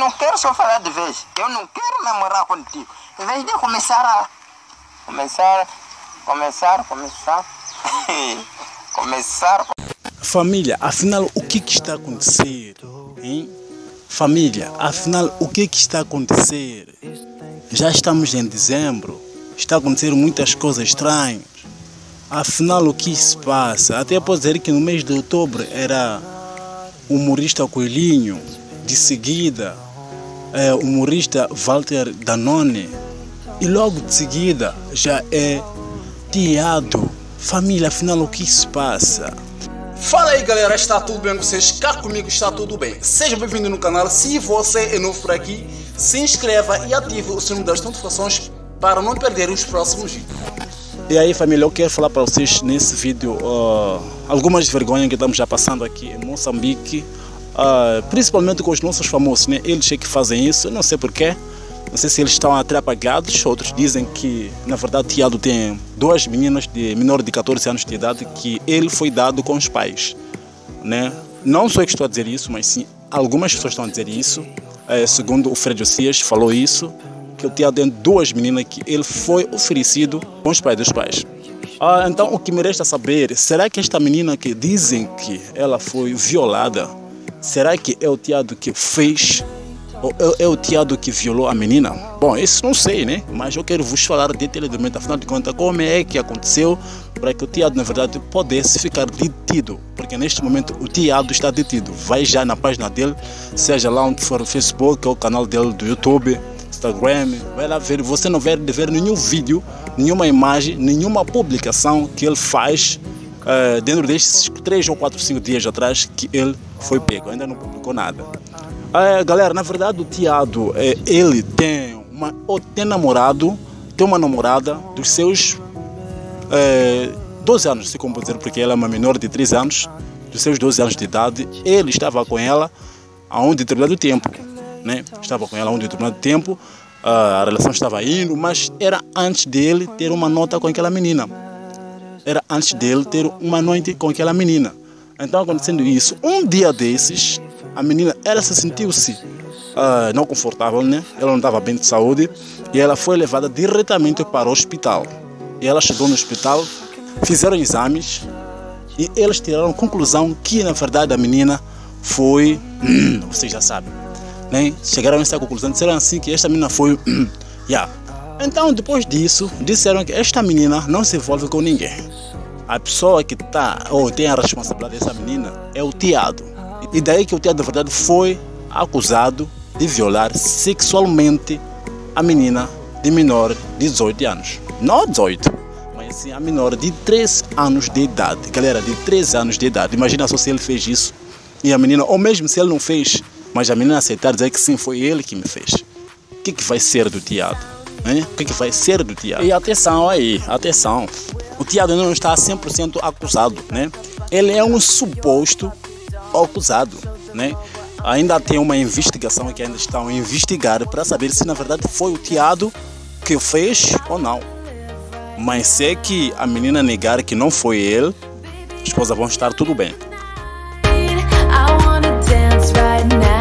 não quero só falar de vez. Eu não quero namorar contigo. Em vez de começar a. Começar. Começar, começar. começar. Família, afinal, o que, que está a acontecer? Hein? Família, afinal, o que, que está a acontecer? Já estamos em dezembro, está a acontecer muitas coisas estranhas. Afinal, o que se passa? Até posso dizer que no mês de outubro era humorista Coelhinho, de seguida, é, o humorista Walter Danone, e logo de seguida já é Tiado. Família, afinal, o que se passa? Fala aí galera, está tudo bem com vocês? Cá comigo está tudo bem. Seja bem-vindo no canal. Se você é novo por aqui, se inscreva e ative o sininho das notificações para não perder os próximos vídeos. E aí família, eu quero falar para vocês nesse vídeo uh, algumas vergonhas que estamos já passando aqui em Moçambique, uh, principalmente com os nossos famosos, né? eles é que fazem isso, não sei porquê, não sei se eles estão atrapalhados, outros dizem que na verdade Tiago tem duas meninas de menor de 14 anos de idade que ele foi dado com os pais. Né? Não sou eu que estou a dizer isso, mas sim algumas pessoas estão a dizer isso, uh, segundo o Fred Ocias falou isso, que eu tinha dentro duas meninas que ele foi oferecido com os pais dos pais. Ah, então o que me resta saber, será que esta menina que dizem que ela foi violada, será que é o teado que fez ou é, é o teado que violou a menina? Bom, isso não sei, né? Mas eu quero vos falar detalhadamente, afinal de contas, como é que aconteceu para que o teado, na verdade, pudesse ficar detido. Porque neste momento o teado está detido. Vai já na página dele, seja lá onde for o Facebook ou o canal dele do YouTube, Instagram, vai lá ver, você não vai ver nenhum vídeo, nenhuma imagem, nenhuma publicação que ele faz uh, dentro destes 3 ou 4, 5 dias atrás que ele foi pego, ainda não publicou nada. Uh, galera, na verdade o Tiago, uh, ele tem, uma, tem namorado, tem uma namorada dos seus uh, 12 anos, se como dizer, porque ela é uma menor de 3 anos, dos seus 12 anos de idade, ele estava com ela há um determinado tempo né? Estava com ela há um determinado tempo, a relação estava indo, mas era antes dele ter uma nota com aquela menina. Era antes dele ter uma noite com aquela menina. Então, acontecendo isso, um dia desses, a menina, ela se sentiu-se uh, não confortável, né? Ela não estava bem de saúde e ela foi levada diretamente para o hospital. E ela chegou no hospital, fizeram exames e eles tiraram a conclusão que, na verdade, a menina foi, hum, vocês já sabem, né? chegaram a essa conclusão, disseram assim que esta menina foi. yeah. Então, depois disso, disseram que esta menina não se envolve com ninguém. A pessoa que está ou tem a responsabilidade dessa menina é o tiado. E daí que o tiado, na verdade, foi acusado de violar sexualmente a menina de menor de 18 anos. Não 18, mas sim a menor de 3 anos de idade. Galera, de 3 anos de idade. Imagina só se ele fez isso e a menina, ou mesmo se ele não fez, mas a menina aceitar dizer que sim, foi ele que me fez. O que, que vai ser do Tiago? Hein? O que, que vai ser do Tiago? E atenção aí, atenção. O Tiago não está 100% acusado, né? Ele é um suposto acusado, né? Ainda tem uma investigação que ainda estão investigar para saber se na verdade foi o Tiago que fez ou não. Mas se é que a menina negar que não foi ele, as coisas vão estar tudo bem. I wanna dance right now.